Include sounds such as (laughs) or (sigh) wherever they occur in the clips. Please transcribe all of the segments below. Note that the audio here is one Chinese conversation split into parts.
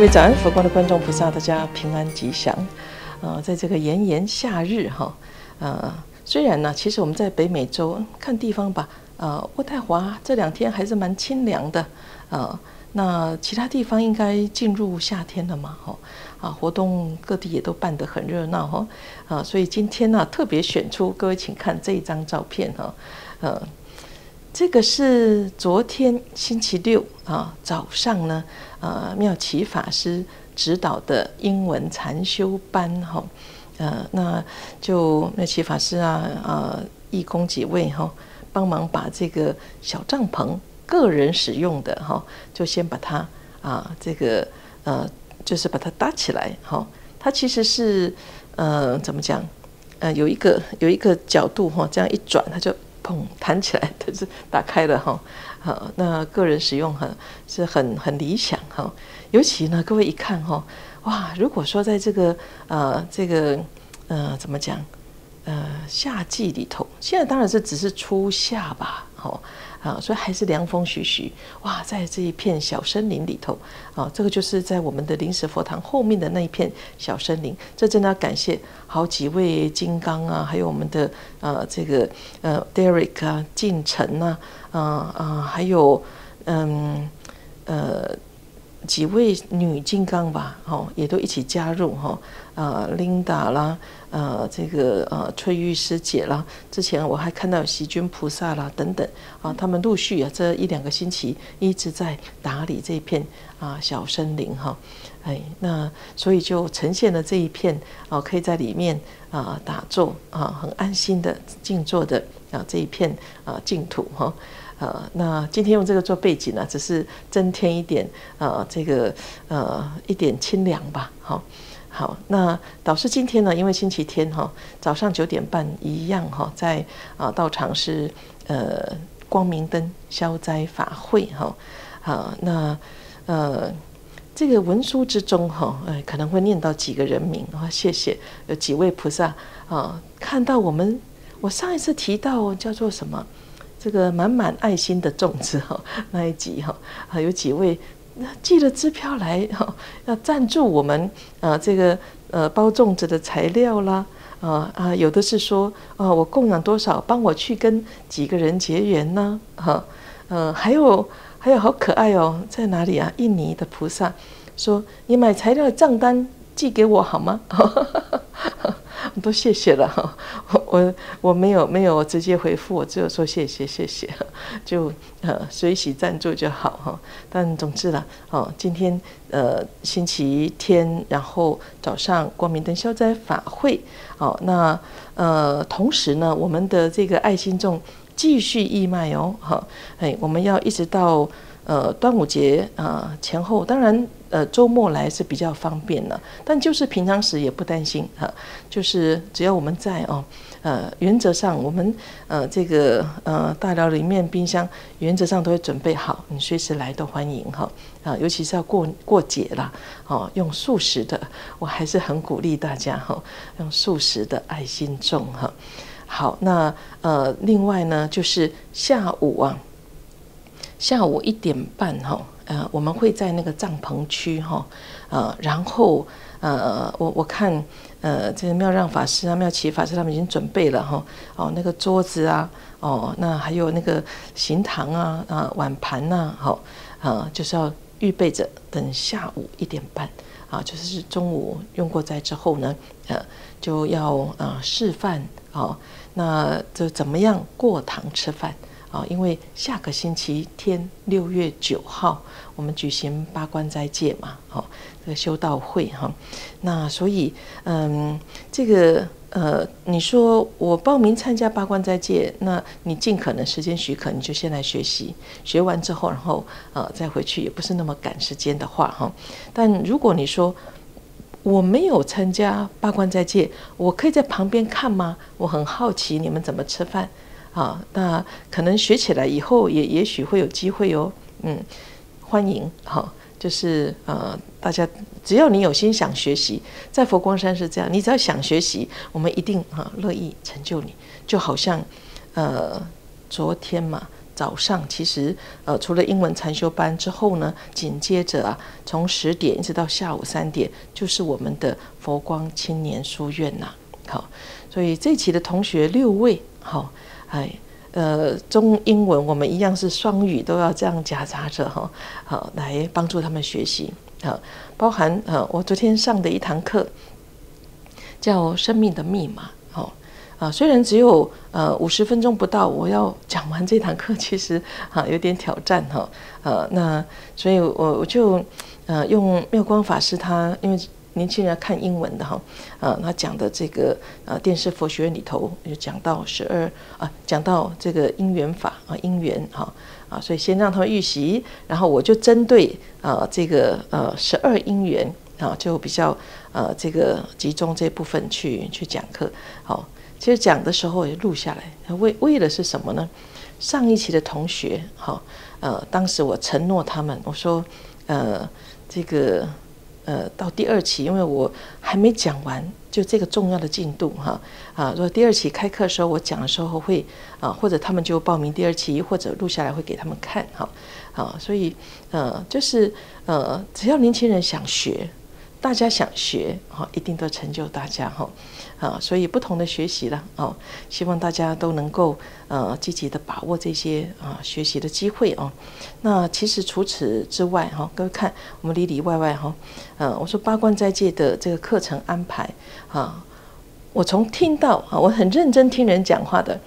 各位早安，佛光的观众菩萨，大家平安吉祥。呃，在这个炎炎夏日哈，呃，虽然呢，其实我们在北美洲看地方吧，呃，渥太华这两天还是蛮清凉的，呃，那其他地方应该进入夏天了嘛，哈，啊，活动各地也都办得很热闹哈，啊，所以今天呢，特别选出各位，请看这一张照片哈，呃。这个是昨天星期六啊早上呢，呃，妙奇法师指导的英文禅修班哈，呃，那就妙奇法师啊，呃，义工几位哈，帮忙把这个小帐篷个人使用的哈，就先把它啊，这个呃，就是把它搭起来哈，它其实是呃，怎么讲？呃，有一个有一个角度哈，这样一转，它就。砰，弹起来，它是打开了哈，(laughs) 好，那个人使用很是很很理想哈，尤其呢，各位一看哈，哇，如果说在这个呃这个呃怎么讲呃夏季里头，现在当然是只是初夏吧，好。啊，所以还是凉风徐徐哇，在这一片小森林里头啊，这个就是在我们的临时佛堂后面的那一片小森林。这真的要感谢好几位金刚啊，还有我们的呃这个呃 Derek 啊、进城呐，啊啊，还有嗯呃几位女金刚吧，哦，也都一起加入哈。啊，Linda 啦，呃，这个呃，翠玉师姐啦，之前我还看到喜君菩萨啦，等等啊，他们陆续啊，这一两个星期一直在打理这一片啊小森林哈，哎，那所以就呈现了这一片啊，可以在里面啊打坐啊，很安心的静坐的啊这一片啊净土哈，呃，那今天用这个做背景呢，只是增添一点啊这个呃一点清凉吧，好。好，那导师今天呢？因为星期天哈，早上九点半一样哈，在啊道场是呃光明灯消灾法会哈。好，那呃这个文书之中哈，呃可能会念到几个人名啊，谢谢有几位菩萨啊，看到我们我上一次提到叫做什么这个满满爱心的粽子哈 (laughs) 那一集哈，啊有几位。寄了支票来哈，要赞助我们啊，这个呃包粽子的材料啦，啊啊，有的是说啊，我供养多少，帮我去跟几个人结缘呢，哈，呃，还有还有好可爱哦，在哪里啊？印尼的菩萨说，你买材料的账单寄给我好吗？(laughs) 都谢谢了哈，我我没有没有直接回复，我只有说谢谢谢谢，(laughs) 就呃随喜赞助就好哈。但总之啦，哦，今天呃星期天，然后早上光明灯消灾法会，哦，那呃同时呢，我们的这个爱心众继续义卖哦，哈，哎，我们要一直到呃端午节啊前后，当然。呃，周末来是比较方便的，但就是平常时也不担心哈，就是只要我们在哦，呃，原则上我们呃这个呃大寮里面冰箱原则上都会准备好，你随时来都欢迎哈啊，尤其是要过过节啦，哦，用素食的，我还是很鼓励大家哈，用素食的爱心种哈。好，那呃另外呢，就是下午啊，下午一点半哈。呃，我们会在那个帐篷区哈，呃，然后呃，我我看呃，这个妙让法师啊、妙奇法师他们已经准备了哈，哦，那个桌子啊，哦，那还有那个行堂啊、啊碗盘呐，好，啊，就是要预备着，等下午一点半啊，就是中午用过斋之后呢，呃，就要啊示范哦，那就怎么样过堂吃饭。啊，因为下个星期天六月九号，我们举行八关斋戒嘛，好，这个修道会哈，那所以嗯，这个呃，你说我报名参加八关斋戒，那你尽可能时间许可，你就先来学习，学完之后，然后呃再回去，也不是那么赶时间的话哈。但如果你说我没有参加八关斋戒，我可以在旁边看吗？我很好奇你们怎么吃饭。啊，那可能学起来以后也也许会有机会哦。嗯，欢迎，哈，就是呃，大家只要你有心想学习，在佛光山是这样，你只要想学习，我们一定啊乐意成就你。就好像呃昨天嘛，早上其实呃除了英文禅修班之后呢，紧接着啊从十点一直到下午三点就是我们的佛光青年书院呐。好，所以这期的同学六位，好，哎，呃，中英文我们一样是双语，都要这样夹杂着哈，好来帮助他们学习。好，包含呃，我昨天上的一堂课叫《生命的密码》。哦，啊，虽然只有呃五十分钟不到，我要讲完这堂课，(laughs) 其实哈有点挑战哈。呃，那所以我我就呃用妙光法师他因为。年轻人看英文的哈，呃，他讲的这个呃电视佛学院里头就讲到十二啊，讲到这个因缘法啊，因缘哈啊，所以先让他们预习，然后我就针对啊这个呃十二因缘啊，就比较呃这个集中这部分去去讲课。好，其实讲的时候也录下来，为为了是什么呢？上一期的同学哈，呃，当时我承诺他们，我说呃这个。呃，到第二期，因为我还没讲完，就这个重要的进度哈啊。如果第二期开课的时候，我讲的时候会啊，或者他们就报名第二期，或者录下来会给他们看哈啊。所以呃，就是呃，只要年轻人想学。大家想学，哈，一定都成就大家，哈，啊，所以不同的学习了，哦，希望大家都能够，呃，积极的把握这些啊学习的机会，哦。那其实除此之外，哈，各位看我们里里外外，哈，呃，我说八关斋戒的这个课程安排，啊，我从听到啊，我很认真听人讲话的，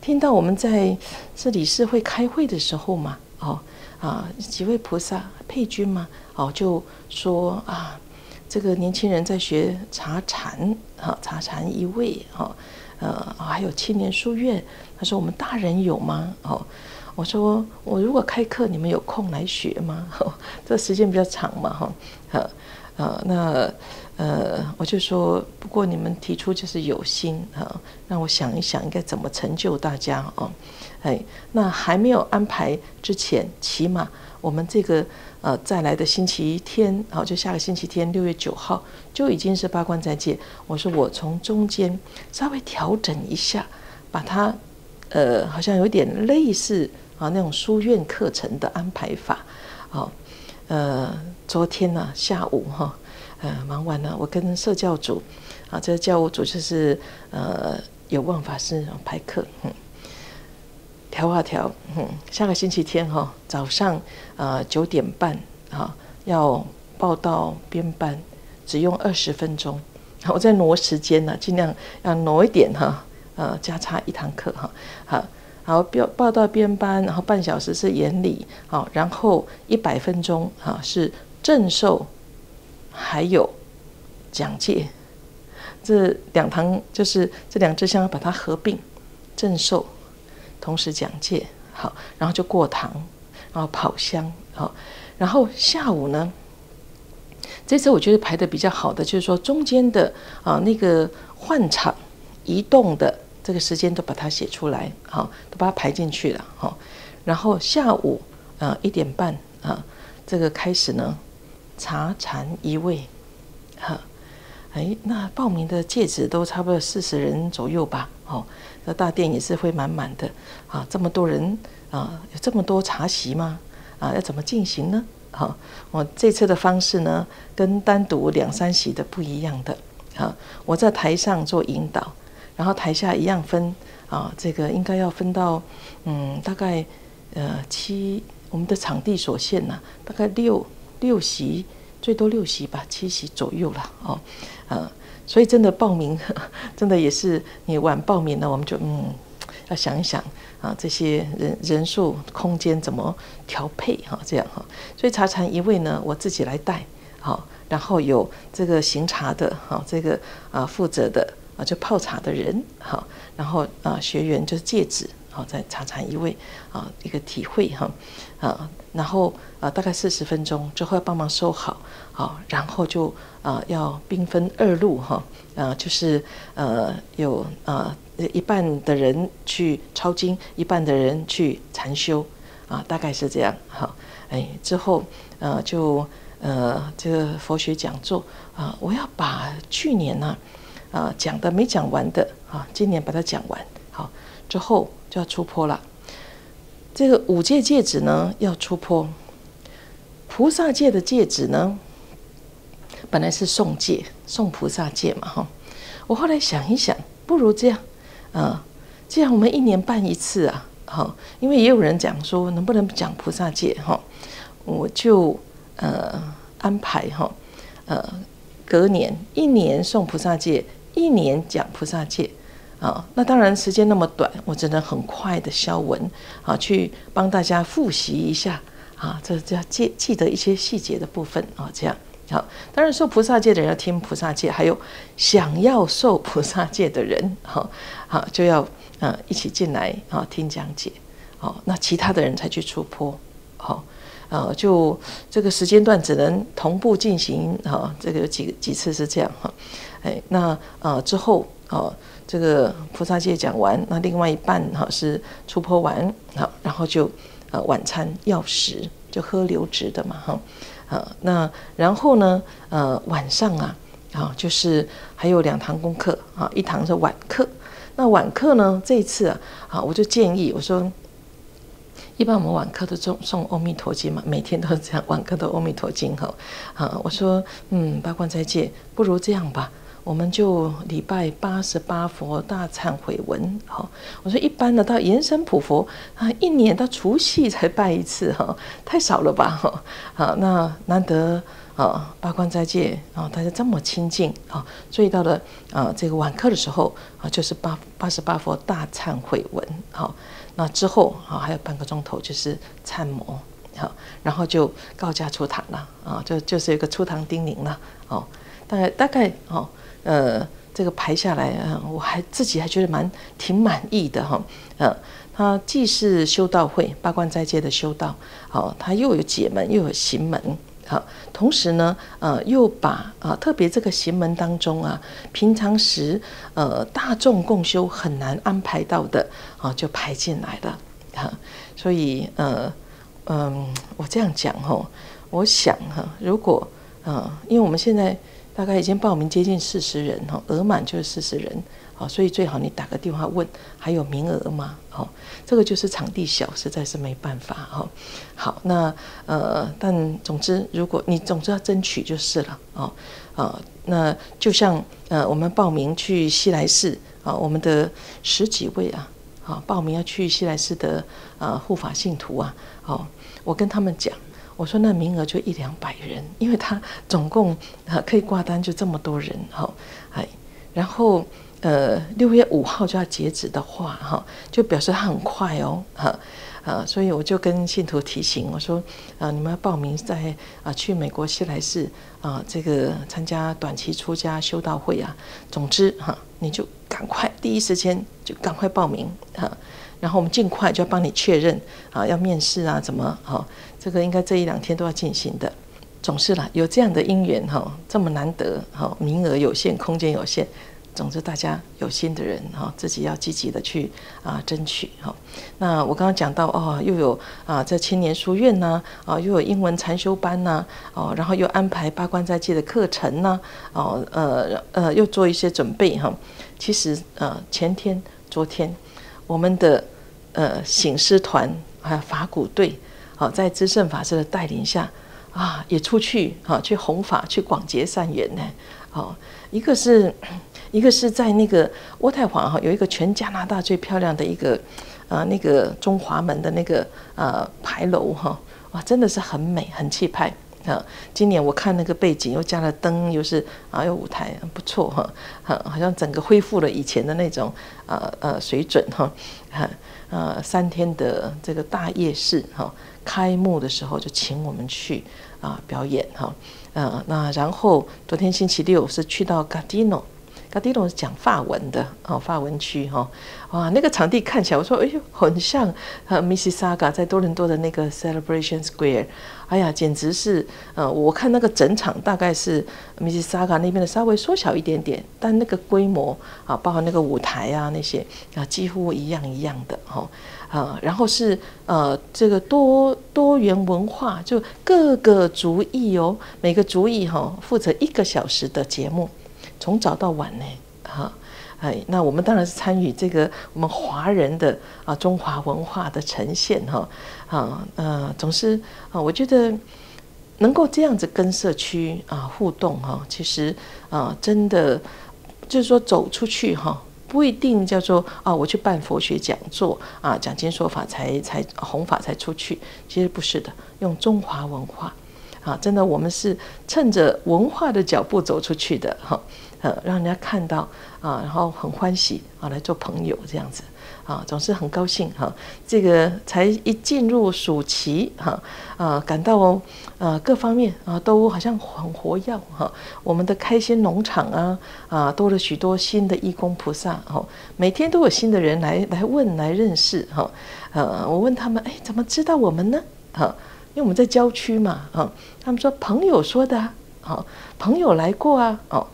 听到我们在这理事会开会的时候嘛，哦，啊，几位菩萨配军嘛，哦，就说啊。这个年轻人在学茶禅，哈，茶禅一位，哈，呃，还有青年书院。他说：“我们大人有吗？”哦，我说：“我如果开课，你们有空来学吗？”这时间比较长嘛，哈，呃，呃，那呃，我就说，不过你们提出就是有心啊，让我想一想应该怎么成就大家哦。哎，那还没有安排之前，起码我们这个。呃，再来的星期天，好，就下个星期天，六月九号就已经是八关斋戒。我说我从中间稍微调整一下，把它，呃，好像有点类似啊那种书院课程的安排法。好，呃，昨天呢下午哈，呃，忙完了，我跟社教组啊，这个教务组就是呃有办法是排课，嗯。调啊调，嗯，下个星期天哈，早上呃九点半哈要报到编班，只用二十分钟，好我在挪时间呢，尽量要挪一点哈，呃加差一堂课哈，好，好报报到编班，然后半小时是演礼，好，然后一百分钟哈是正授，还有讲解，这两堂就是这两支香把它合并，正授。同时讲解好，然后就过堂，然后跑香好，然后下午呢，这次我觉得排的比较好的就是说中间的啊那个换场移动的这个时间都把它写出来好，都把它排进去了好，然后下午啊一点半啊这个开始呢茶禅一位哈。哎，那报名的戒指都差不多四十人左右吧？哦，那大殿也是会满满的啊！这么多人啊，有这么多茶席吗？啊，要怎么进行呢？好，我这次的方式呢，跟单独两三席的不一样的啊。我在台上做引导，然后台下一样分啊，这个应该要分到嗯，大概呃七，我们的场地所限呢，大概六六席。最多六席吧，七席左右了哦，呃，所以真的报名，(laughs) 真的也是你晚报名呢，我们就嗯，要想一想啊，这些人人数、空间怎么调配哈，这样哈。所以茶禅一位呢，我自己来带好，然后有这个行茶的哈，这个啊负责的啊，就泡茶的人好，然后啊学员就是戒指好，再茶禅一位啊，一个体会哈啊。然后啊，大概四十分钟之后要帮忙收好，好，然后就啊要兵分二路哈，啊就是呃有啊一半的人去抄经，一半的人去禅修，啊大概是这样哈，哎之后呃就呃这个佛学讲座啊，我要把去年呢啊讲的没讲完的啊，今年把它讲完，好之后就要出坡了。这个五戒戒指呢要出坡，菩萨戒的戒指呢，本来是送戒，送菩萨戒嘛哈。我后来想一想，不如这样，啊，既然我们一年办一次啊，好，因为也有人讲说，能不能讲菩萨戒哈，我就呃安排哈，呃，隔年一年送菩萨戒，一年讲菩萨戒。啊，那当然时间那么短，我只能很快的消文啊，去帮大家复习一下啊，这这记记得一些细节的部分啊，这样好。当然受菩萨戒的人要听菩萨戒，还有想要受菩萨戒的人，哈好就要啊一起进来啊听讲解，好，那其他的人才去出坡，好，呃，就这个时间段只能同步进行啊，这个几几次是这样哈，哎，那呃之后哦。这个菩萨戒讲完，那另外一半哈是出坡完，好，然后就呃晚餐药食就喝流质的嘛哈，呃那然后呢呃晚上啊啊就是还有两堂功课啊，一堂是晚课，那晚课呢这一次啊啊我就建议我说，一般我们晚课都送送阿弥陀经嘛，每天都是这样，晚课都阿弥陀经哈，啊我说嗯八关斋戒不如这样吧。我们就礼拜八十八佛大忏悔文，好，我说一般的到延生普佛啊，一年到除夕才拜一次哈，太少了吧哈，好，那难得啊八关斋戒啊，大家这么亲近啊，所以到了啊这个晚课的时候啊，就是八八十八佛大忏悔文，好，那之后啊还有半个钟头就是忏摩，好，然后就告假出堂了啊，就就是一个出堂叮咛了，哦，大概大概哦。呃，这个排下来啊，我还自己还觉得蛮挺满意的哈。嗯，它既是修道会八关斋戒的修道，好，它又有解门又有行门，好，同时呢，呃，又把啊特别这个行门当中啊，平常时呃大众共修很难安排到的啊，就排进来了哈。所以呃嗯，我这样讲哈，我想哈，如果啊，因为我们现在。大概已经报名接近四十人哈，额满就是四十人，好，所以最好你打个电话问还有名额吗？好，这个就是场地小，实在是没办法哈。好，那呃，但总之如果你总之要争取就是了哦，啊，那就像呃，我们报名去西来寺啊，我们的十几位啊，啊，报名要去西来寺的啊护法信徒啊，哦，我跟他们讲。我说那名额就一两百人，因为他总共啊可以挂单就这么多人哈，哎，然后呃六月五号就要截止的话哈，就表示他很快哦哈啊，所以我就跟信徒提醒我说啊你们要报名在啊去美国西来寺啊这个参加短期出家修道会啊，总之哈你就赶快第一时间就赶快报名啊。然后我们尽快就要帮你确认啊，要面试啊，怎么好？这个应该这一两天都要进行的。总是啦，有这样的因缘哈，这么难得哈，名额有限，空间有限。总之，大家有心的人哈，自己要积极的去啊争取哈。那我刚刚讲到哦，又有啊在青年书院呐，啊又有英文禅修班呐，哦，然后又安排八关斋戒的课程呐，哦呃呃又做一些准备哈。其实呃前天昨天。我们的呃醒狮团还有法鼓队，好在知圣法师的带领下啊，也出去啊去弘法去广结善缘呢。好，一个是一个是在那个渥太华哈，有一个全加拿大最漂亮的一个啊那个中华门的那个呃牌楼哈，哇真的是很美很气派。啊，今年我看那个背景又加了灯，又是啊，有舞台，不错哈，好，好像整个恢复了以前的那种呃呃水准哈，哈呃三天的这个大夜市哈，开幕的时候就请我们去啊表演哈，呃那然后昨天星期六是去到 Gardino。嘎迪隆是讲法文的哦，法文区哈，哇，那个场地看起来，我说哎呦，很像呃，Mississauga 在多伦多的那个 Celebration Square，哎呀，简直是呃，我看那个整场大概是 Mississauga 那边的稍微缩小一点点，但那个规模啊，包括那个舞台啊那些啊，几乎一样一样的哈，啊，然后是呃，这个多多元文化，就各个族裔哦，每个族裔哈负责一个小时的节目。从早到晚呢，哈，哎，那我们当然是参与这个我们华人的啊中华文化的呈现哈啊呃，总是啊，我觉得能够这样子跟社区啊互动哈，其实啊真的就是说走出去哈，不一定叫做啊我去办佛学讲座啊讲经说法才才弘法才出去，其实不是的，用中华文化啊，真的我们是趁着文化的脚步走出去的哈。呃，让人家看到啊，然后很欢喜啊，来做朋友这样子啊，总是很高兴哈。这个才一进入暑期哈，啊，感到呃各方面啊都好像很活跃哈。我们的开心农场啊啊多了许多新的义工菩萨哈，每天都有新的人来来问来认识哈。呃，我问他们哎，怎么知道我们呢？哈，因为我们在郊区嘛哈。他们说朋友说的啊，朋友来过啊哦。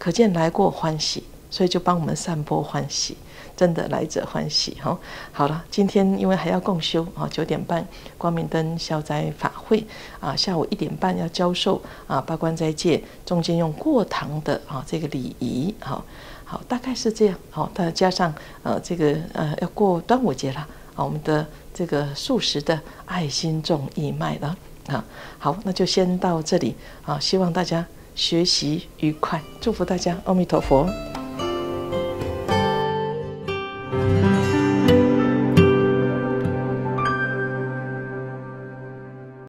可见来过欢喜，所以就帮我们散播欢喜，真的来者欢喜哈。好了，今天因为还要共修啊，九点半光明灯消灾法会啊，下午一点半要教授啊八关斋戒，中间用过堂的啊这个礼仪好，好大概是这样好，再加上呃这个呃要过端午节了啊，我们的这个素食的爱心重义卖了啊，好，那就先到这里啊，希望大家。学习愉快，祝福大家，阿弥陀佛。